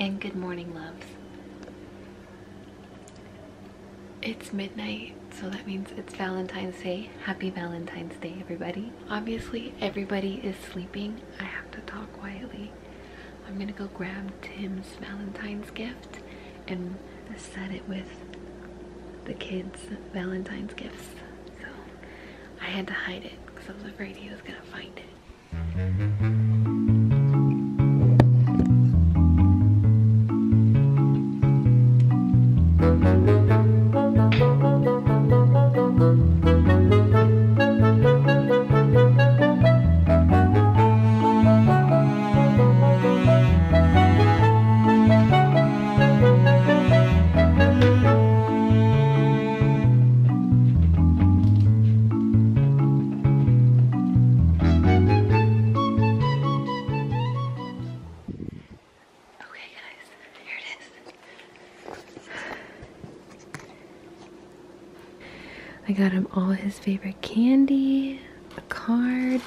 and good morning, loves. It's midnight, so that means it's Valentine's Day. Happy Valentine's Day, everybody. Obviously, everybody is sleeping. I have to talk quietly. I'm gonna go grab Tim's Valentine's gift and set it with the kids' Valentine's gifts. So I had to hide it because I was afraid he was gonna find it. Got him all his favorite candy, a card,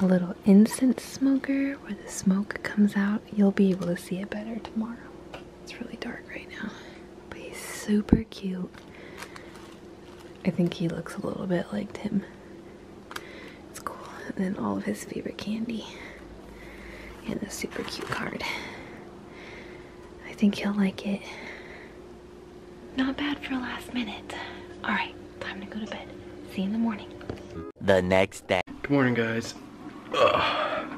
a little incense smoker where the smoke comes out. You'll be able to see it better tomorrow. It's really dark right now. But he's super cute. I think he looks a little bit like Tim. It's cool. And then all of his favorite candy. And a super cute card. I think he'll like it. Not bad for last minute. Alright, time to go to bed. See you in the morning. The next day. Good morning, guys. Ugh.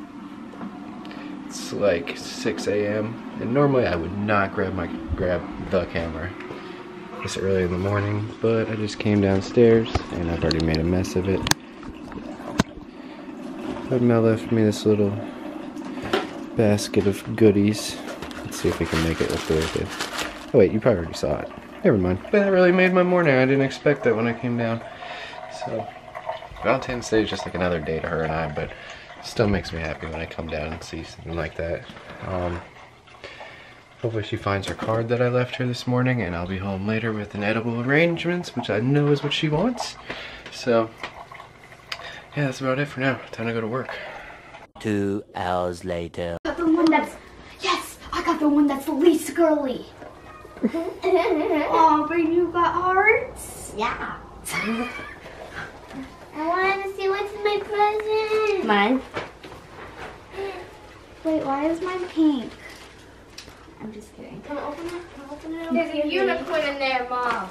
It's like 6 a.m. and normally I would not grab my grab the camera this early in the morning, but I just came downstairs and I've already made a mess of it. But Mel left me this little basket of goodies. Let's see if we can make it look really good. Oh wait, you probably already saw it. Never mind. But that really made my morning. I didn't expect that when I came down. So Valentine's Day is just like another day to her and I, but still makes me happy when I come down and see something like that. Um, hopefully she finds her card that I left her this morning and I'll be home later with an edible arrangements, which I know is what she wants. So, yeah, that's about it for now. Time to go to work. Two hours later. I got the one that's yes, I got the one that's the least girly. oh, but you got hearts. Yeah. I want to see what's in my present. Mine. Wait, why is mine pink? I'm just kidding. Can I open it? Can I open it? There's a unicorn in there, Mom.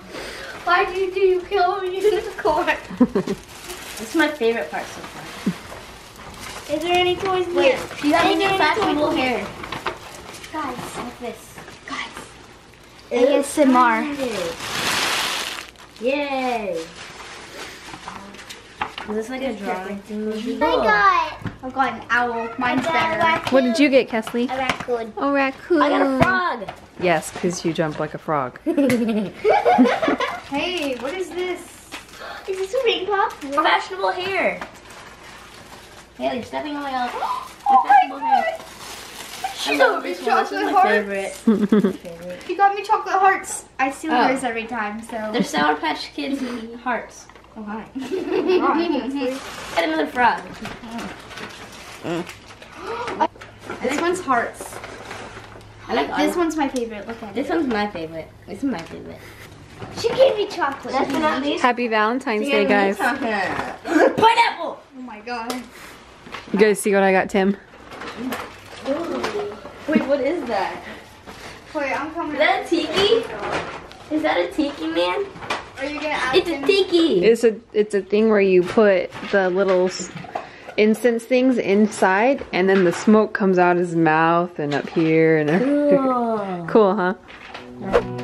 Why did you do you kill a unicorn? It's my favorite part so far. Is there any toys in Wait, there? you got Is me there new any fashionable toys in hair. there? Guys, like this. Guys. ASMR. Yay. Is this like a drawing movie? I got I've got an owl. Mine's better. What did you get, Kelsey? A raccoon. Oh, raccoon. I got a frog. Yes, because you jump like a frog. Hey, what is this? Is this a ring pop? Fashionable hair. Haley, you're stepping on my, uh, Oh my fashionable hair. She's I love over this with one. This is chocolate hearts. favorite. My favorite. You got me chocolate hearts. I steal Oh. yours every time, so. They're Sour Patch Kids hearts. Oh, hi. God. Another frog. Mm. this one's hearts. I like This one's my favorite. Look at This it. one's my favorite. This is my favorite. She gave me chocolate. Last but not least, Happy Valentine's Day, guys. Pineapple. Oh my god. You guys see what I got, Tim? Mm. Wait, what is that? Wait, I'm coming. Is that a tiki? Is that a tiki man? Are you gonna ask It's a tiki. It's a it's a thing where you put the little incense things inside, and then the smoke comes out his mouth and up here and. Cool. cool, huh?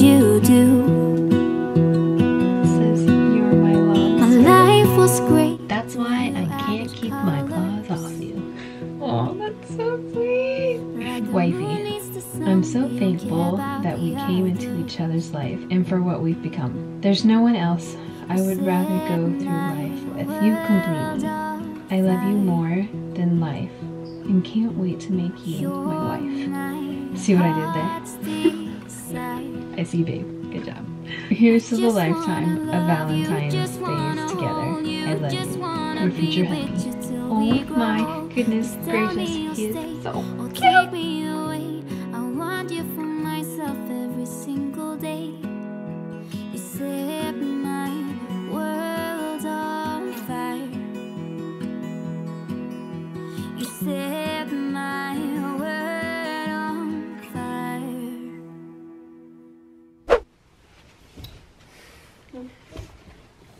You do? says you're my love. My life was great. That's why I can't keep my claws off you. Oh, that's so sweet. Wifey, I'm so thankful that we came into each other's life and for what we've become. There's no one else I would rather go through life with. You complete me. I love you more than life. and can't wait to make you my wife. See what I did there? I see, babe. Good job. Here's to the lifetime of Valentine's days together. I love you. Your future hubby. Oh my goodness gracious, he is so Take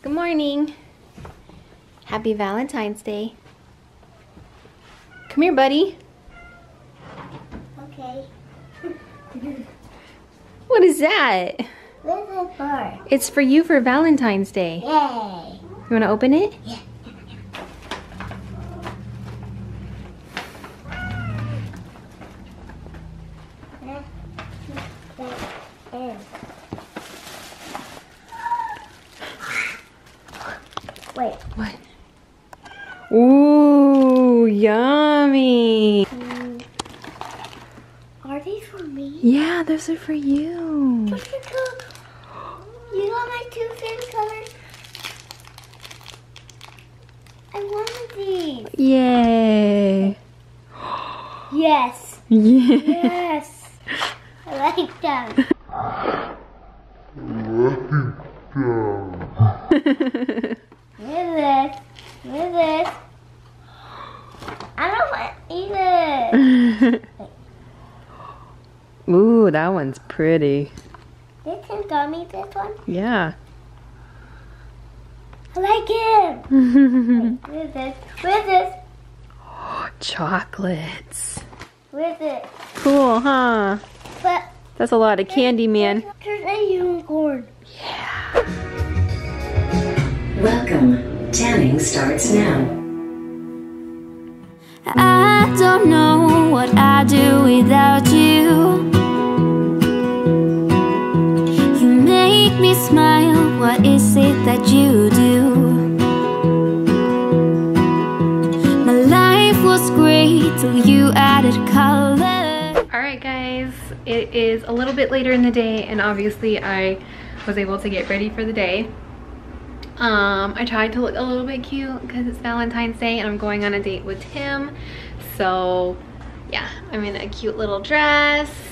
Good morning. Happy Valentine's Day. Come here, buddy. Okay. What is that? What's it for? It's for you for Valentine's Day. Yay. You want to open it? Wait. What? Ooh, yummy. Mm. Are these for me? Yeah, those are for you. Look at two. You got my two favorite colors. I wanted these. Yay. Yes. Yeah. Yes. I like them. With this. With this. I don't want either. Ooh, that one's pretty. This one got me this one. Yeah. I like it. With this. With this. Oh, chocolates. With it. Cool, huh? But That's a lot of candy, man. there's a unicorn. Yeah. Welcome. Tanning starts now. I don't know what I'd do without you. You me smile. What is it that you do? My life was great till you added color. Alright guys, it is a little bit later in the day and obviously I was able to get ready for the day. Um, I tried to look a little bit cute because it's Valentine's Day and I'm going on a date with Tim. So yeah, I'm in a cute little dress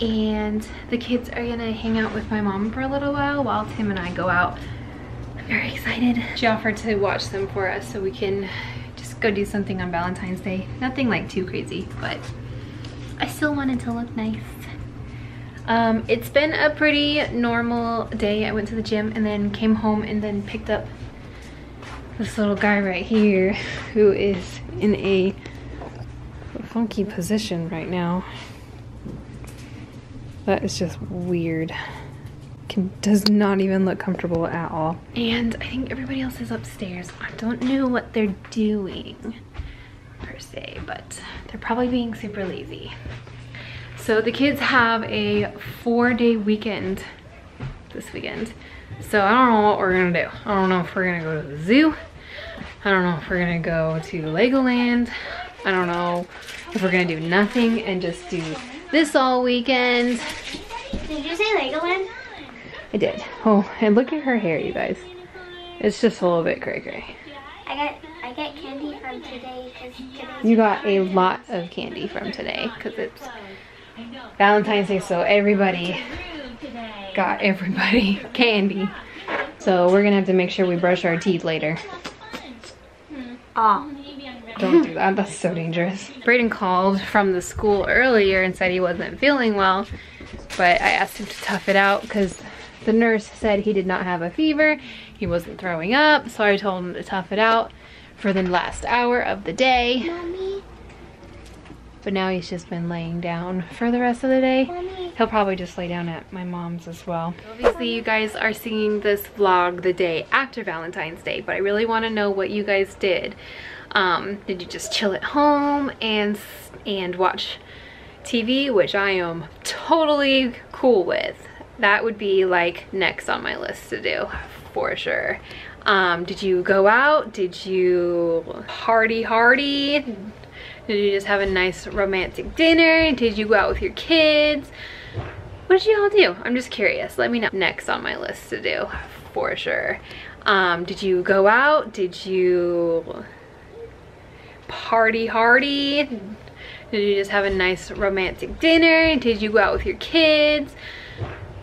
and the kids are gonna hang out with my mom for a little while while Tim and I go out. I'm very excited. She offered to watch them for us so we can just go do something on Valentine's Day. Nothing like too crazy, but I still wanted to look nice. Um, it's been a pretty normal day. I went to the gym and then came home and then picked up this little guy right here who is in a funky position right now. That is just weird. Can, does not even look comfortable at all. And I think everybody else is upstairs. I don't know what they're doing per se, but they're probably being super lazy. So the kids have a four day weekend this weekend. So I don't know what we're gonna do. I don't know if we're gonna go to the zoo. I don't know if we're gonna go to Legoland. I don't know if we're gonna do nothing and just do this all weekend. Did you say Legoland? I did. Oh, and look at her hair, you guys. It's just a little bit cray cray. I got I got candy from today because today's You got a lot of candy from today because it's Valentine's Day, so everybody got everybody candy. So we're gonna have to make sure we brush our teeth later. Oh. Don't do that, that's so dangerous. Brayden called from the school earlier and said he wasn't feeling well, but I asked him to tough it out because the nurse said he did not have a fever, he wasn't throwing up, so I told him to tough it out for the last hour of the day. Mommy, But now he's just been laying down for the rest of the day. mommy. He'll probably just lay down at my mom's as well. Obviously, you guys are seeing this vlog the day after Valentine's Day, but I really want to know what you guys did. Um, did you just chill at home and and watch TV, which I am totally cool with. That would be like next on my list to do for sure. Um, did you go out? Did you hardy hardy? Did you just have a nice romantic dinner? Did you go out with your kids? What did you all do? I'm just curious. Let me know. Next on my list to do, for sure. Um, did you go out? Did you party hardy? Did you just have a nice romantic dinner? Did you go out with your kids?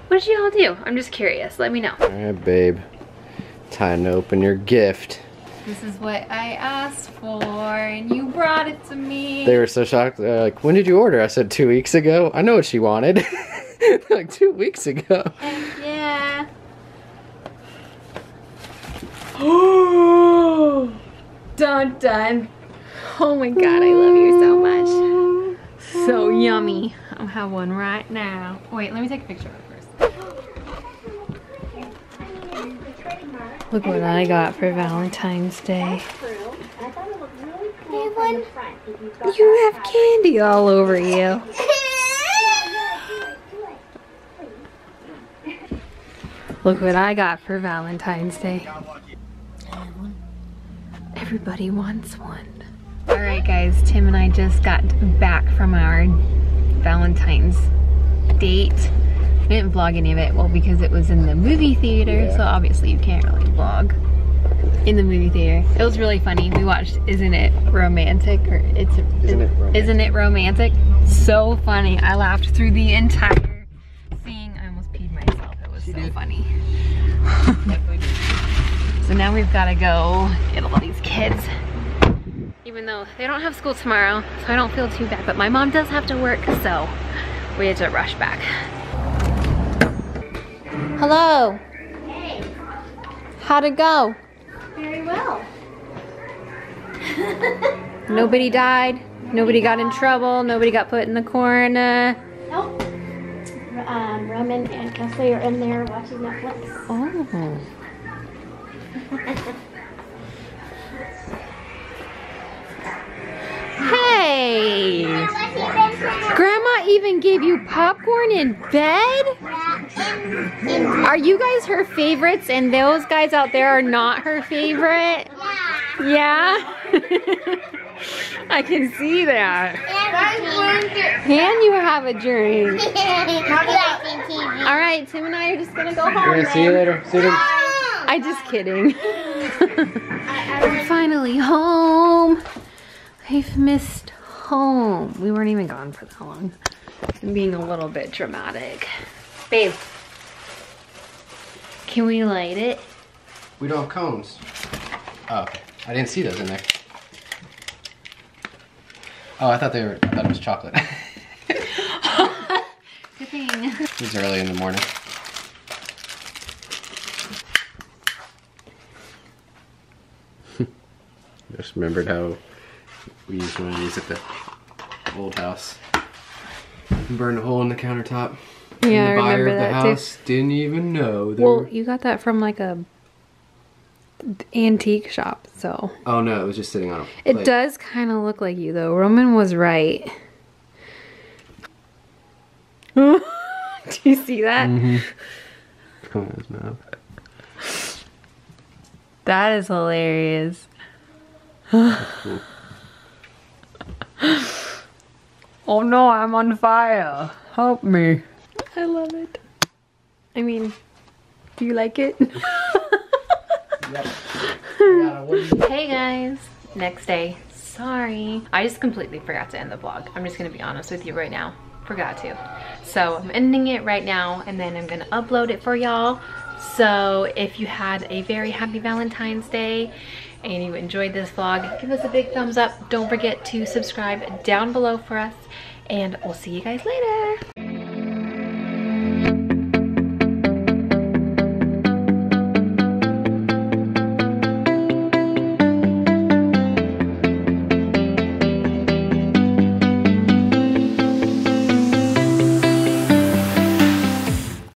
What did you all do? I'm just curious. Let me know. All right, babe. Time to open your gift. This is what I asked for and you brought it to me. They were so shocked. They're like, when did you order? I said, two weeks ago. I know what she wanted. like, two weeks ago. Yeah. dun dun. Oh my god, I love you so much. So yummy. I'll have one right now. Wait, let me take a picture of it first. Look what I got for Valentine's Day. You have candy all over you. Look what I got for Valentine's Day. Everybody wants one. Guys, Tim and I just got back from our Valentine's date. I didn't vlog any of it, well, because it was in the movie theater, so obviously you can't really vlog in the movie theater. It was really funny. We watched Isn't It Romantic, or it's Isn't It Romantic? Isn't It Romantic? So funny. I laughed through the entire thing. I almost peed myself. It was so funny. so now we've got to go get all these kids. Even though they don't have school tomorrow, so I don't feel too bad. But my mom does have to work, so we had to rush back. Hello. Hey. How'd it go? Very well. Nobody died. Nobody got in trouble. Nobody got put in the corner. Nope. Um, Roman and Kelsey are in there watching Netflix. Oh. Hey! Grandma even gave you popcorn in bed? Are you guys her favorites and those guys out there are not her favorite? Yeah? I can see that. And you have a drink. All right, Tim and I are just gonna go home. Alright, see you later. See you later. I just kidding. We're finally home. We've missed home. We weren't even gone for that long. I'm being a little bit dramatic. Babe, can we light it? We don't have cones. Oh, okay. I didn't see those in there. Oh, I thought they were, I thought it was chocolate. Good thing. it's early in the morning. Just remembered how we used one of these at the old house. Burned a hole in the countertop. Yeah, I and the buyer remember of the house didn't even know. Well, were- you got that from like a antique shop, so. Oh no, it was just sitting on a It does kind of look like you though. Roman was right. Do you see that? Mm-hmm. His mouth. That is hilarious. oh no, I'm on fire. Help me. I love it. I mean, do you like it? hey guys, next day. Sorry. I just completely forgot to end the vlog. I'm just gonna be honest with you right now. Forgot to. So I'm ending it right now and then I'm gonna upload it for y'all. So if you had a very happy Valentine's Day and you enjoyed this vlog, give us a big thumbs up. Don't forget to subscribe down below for us and we'll see you guys later.